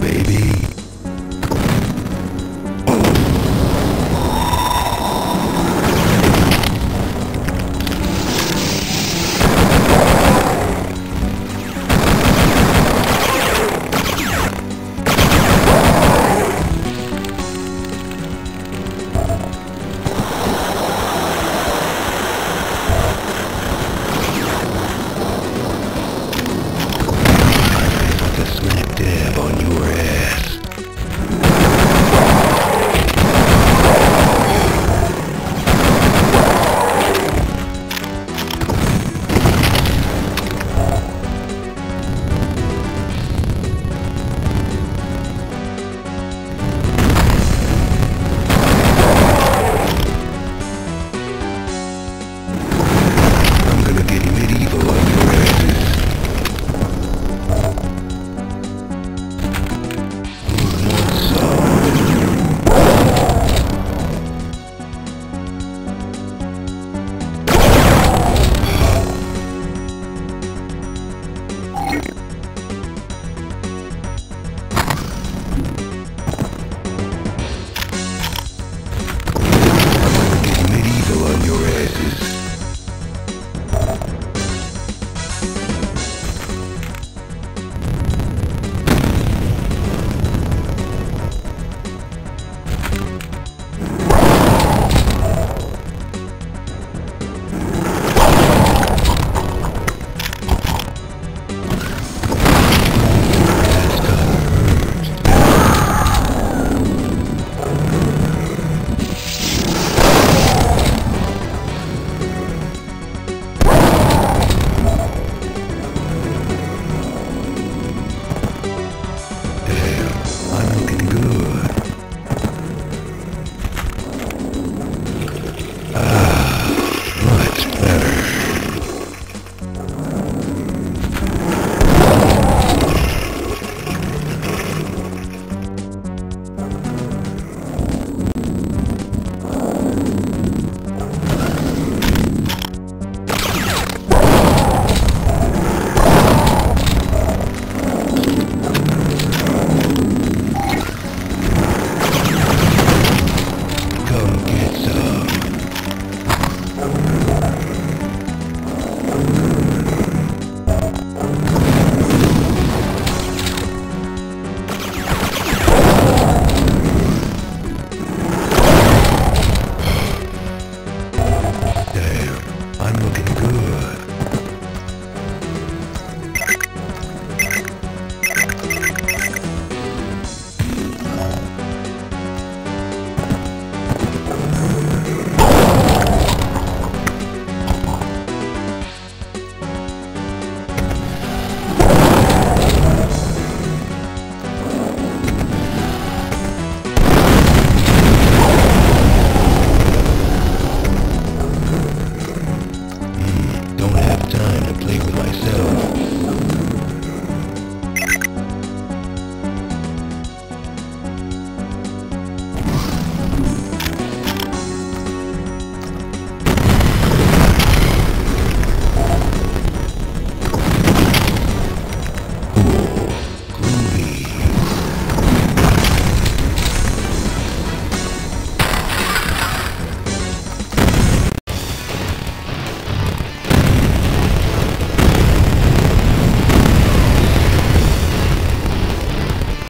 baby.